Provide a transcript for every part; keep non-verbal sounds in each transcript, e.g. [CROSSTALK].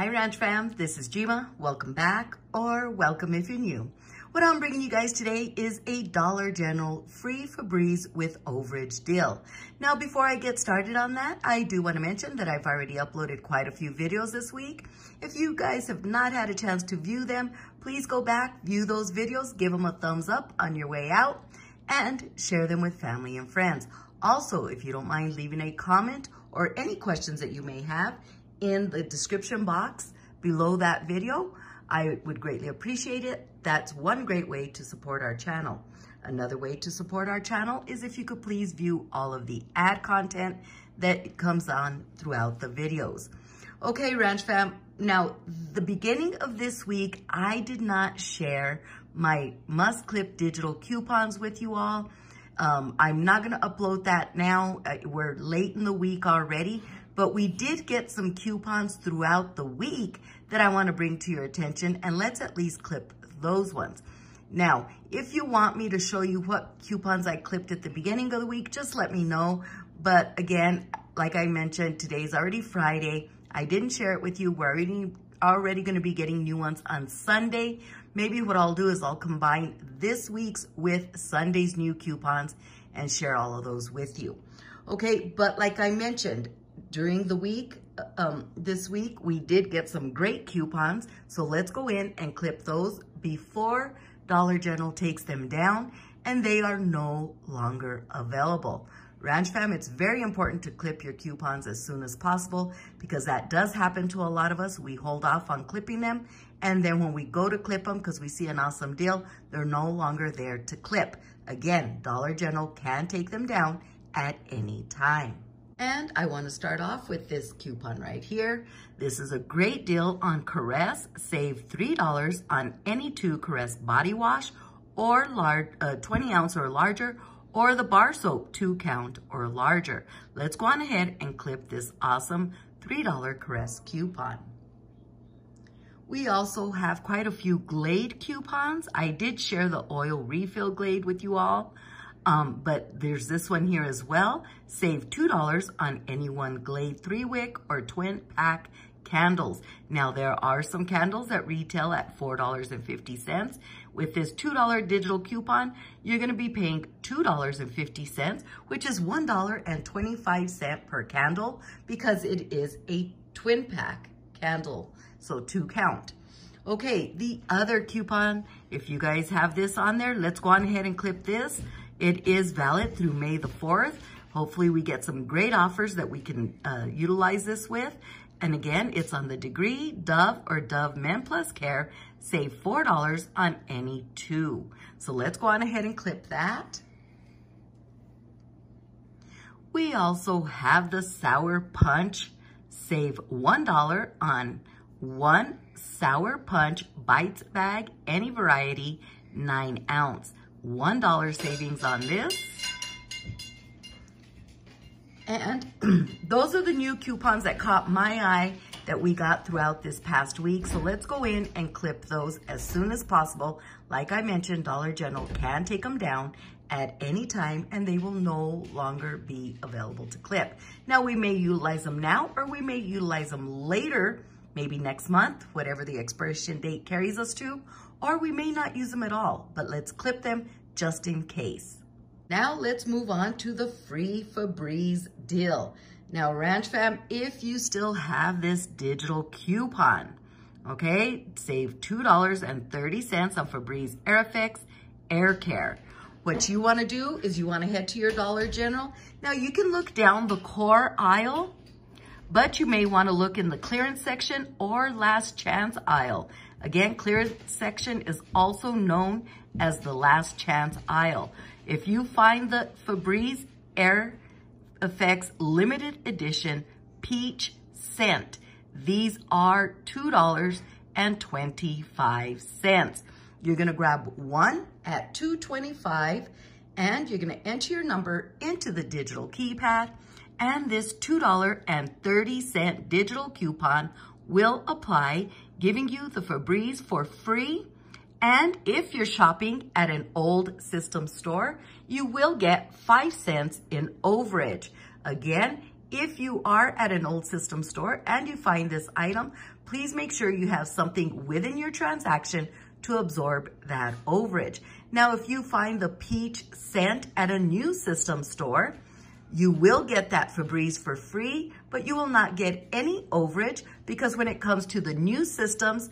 Hi Ranch fam, this is Jima. Welcome back or welcome if you're new. What I'm bringing you guys today is a Dollar General free Febreze with overage deal. Now before I get started on that, I do want to mention that I've already uploaded quite a few videos this week. If you guys have not had a chance to view them, please go back, view those videos, give them a thumbs up on your way out, and share them with family and friends. Also, if you don't mind leaving a comment or any questions that you may have, in the description box below that video. I would greatly appreciate it. That's one great way to support our channel. Another way to support our channel is if you could please view all of the ad content that comes on throughout the videos. Okay, Ranch Fam, now the beginning of this week, I did not share my must clip digital coupons with you all. Um, I'm not gonna upload that now. Uh, we're late in the week already, but we did get some coupons throughout the week that I want to bring to your attention, and let's at least clip those ones. Now, if you want me to show you what coupons I clipped at the beginning of the week, just let me know. But again, like I mentioned, today's already Friday. I didn't share it with you. We're already, already going to be getting new ones on Sunday. Maybe what I'll do is I'll combine this week's with Sunday's new coupons and share all of those with you. Okay, but like I mentioned, during the week, um, this week, we did get some great coupons. So let's go in and clip those before Dollar General takes them down and they are no longer available. Ranch fam, it's very important to clip your coupons as soon as possible because that does happen to a lot of us. We hold off on clipping them and then when we go to clip them because we see an awesome deal, they're no longer there to clip. Again, Dollar General can take them down at any time. And I want to start off with this coupon right here. This is a great deal on Caress. Save $3 on any two Caress body wash or large, uh, 20 ounce or larger or the bar soap, two count or larger. Let's go on ahead and clip this awesome $3 Caress coupon. We also have quite a few Glade coupons. I did share the oil refill Glade with you all. Um, but there's this one here as well. Save $2 on any one Glade 3 wick or twin pack candles. Now there are some candles that retail at $4.50. With this $2 digital coupon, you're gonna be paying $2.50, which is $1.25 per candle because it is a twin pack candle, so two count. Okay, the other coupon, if you guys have this on there, let's go on ahead and clip this. It is valid through May the 4th. Hopefully we get some great offers that we can uh, utilize this with. And again, it's on the Degree, Dove, or Dove Men Plus Care. Save $4 on any two. So let's go on ahead and clip that. We also have the Sour Punch. Save $1 on one Sour Punch Bites bag, any variety, 9 ounce. $1 savings on this. And [CLEARS THROAT] those are the new coupons that caught my eye that we got throughout this past week. So let's go in and clip those as soon as possible. Like I mentioned, Dollar General can take them down at any time and they will no longer be available to clip. Now we may utilize them now or we may utilize them later, maybe next month, whatever the expiration date carries us to, or we may not use them at all, but let's clip them just in case. Now let's move on to the free Febreze deal. Now Ranch Fam, if you still have this digital coupon, okay, save $2.30 on Febreze Air Effects Air Care. What you wanna do is you wanna head to your Dollar General. Now you can look down the core aisle, but you may wanna look in the clearance section or last chance aisle. Again, clearance section is also known as the last chance aisle. If you find the Febreze Air Effects limited edition peach scent, these are $2.25. You're gonna grab one at $2.25 and you're gonna enter your number into the digital keypad and this $2.30 digital coupon will apply, giving you the Febreze for free. And if you're shopping at an old system store, you will get five cents in overage. Again, if you are at an old system store and you find this item, please make sure you have something within your transaction to absorb that overage. Now, if you find the peach scent at a new system store, you will get that Febreze for free, but you will not get any overage because when it comes to the new systems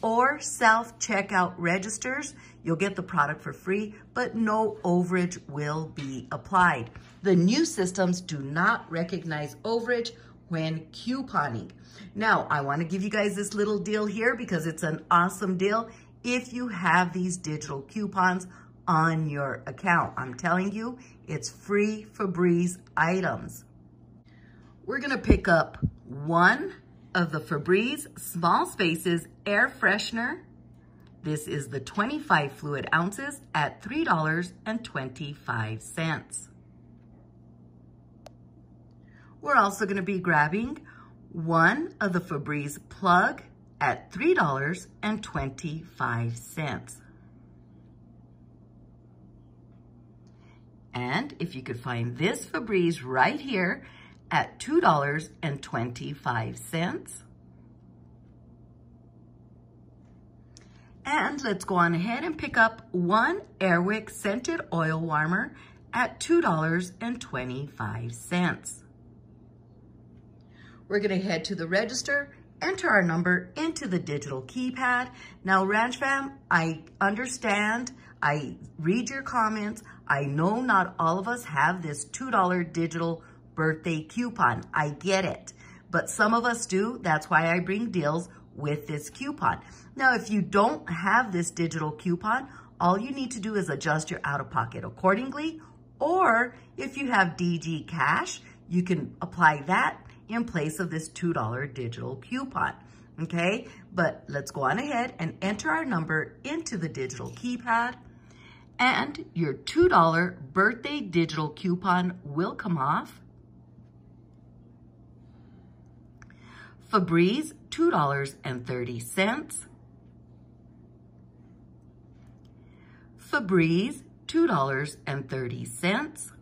or self-checkout registers, you'll get the product for free, but no overage will be applied. The new systems do not recognize overage when couponing. Now, I wanna give you guys this little deal here because it's an awesome deal if you have these digital coupons on your account. I'm telling you, it's free Febreze items. We're gonna pick up one of the Febreze Small Spaces Air Freshener. This is the 25 fluid ounces at $3.25. We're also gonna be grabbing one of the Febreze Plug at $3.25. And if you could find this Febreze right here at $2.25. And let's go on ahead and pick up one Airwick Scented Oil Warmer at $2.25. We're gonna head to the register, enter our number into the digital keypad. Now, Ranch Fam, I understand, I read your comments. I know not all of us have this $2 digital birthday coupon. I get it. But some of us do. That's why I bring deals with this coupon. Now, if you don't have this digital coupon, all you need to do is adjust your out-of-pocket accordingly. Or if you have DG Cash, you can apply that in place of this $2 digital coupon. Okay, but let's go on ahead and enter our number into the digital keypad and your $2 birthday digital coupon will come off. Febreze, $2.30. Febreze, $2.30.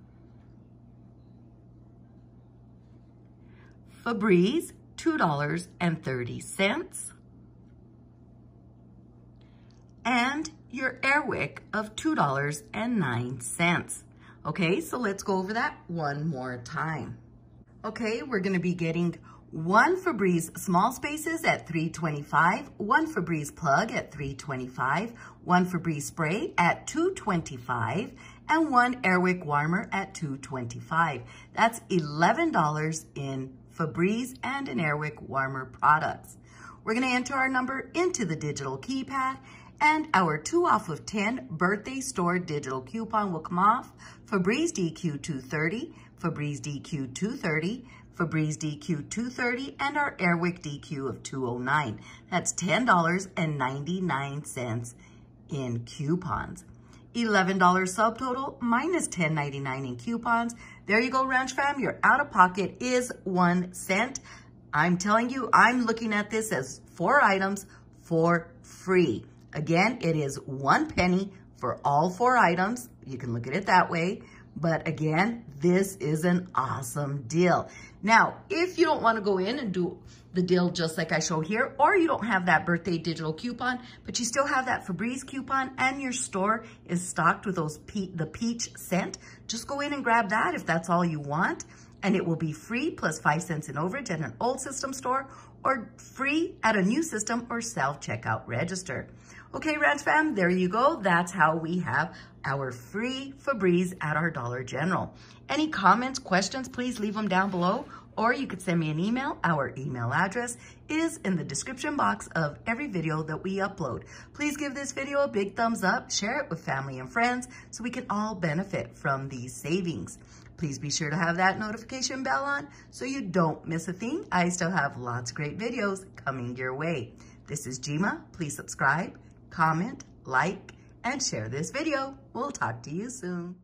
Febreze, $2.30. And your Airwick of $2.09. Okay, so let's go over that one more time. Okay, we're gonna be getting one Febreze small spaces at 325, one Febreze plug at 325, one Febreze spray at 225, and one Airwick warmer at 225. That's $11 in Febreze and an Airwick warmer products. We're gonna enter our number into the digital keypad and our 2 off of 10 birthday store digital coupon will come off. Febreze DQ 230, Febreze DQ 230, Febreze DQ 230, and our Airwick DQ of 209. That's $10.99 in coupons. $11 subtotal minus $10.99 in coupons. There you go, Ranch Fam. Your out-of-pocket is one cent. I'm telling you, I'm looking at this as four items for free. Again, it is one penny for all four items. You can look at it that way. But again, this is an awesome deal. Now, if you don't want to go in and do the deal just like I show here, or you don't have that birthday digital coupon, but you still have that Febreze coupon and your store is stocked with those pe the peach scent, just go in and grab that if that's all you want. And it will be free plus five cents in overage at an old system store or free at a new system or self-checkout register. Okay, Ranch Fam, there you go. That's how we have our free Febreze at our Dollar General. Any comments, questions, please leave them down below or you could send me an email. Our email address is in the description box of every video that we upload. Please give this video a big thumbs up, share it with family and friends so we can all benefit from these savings. Please be sure to have that notification bell on so you don't miss a thing. I still have lots of great videos coming your way. This is Jima. Please subscribe, comment, like, and share this video. We'll talk to you soon.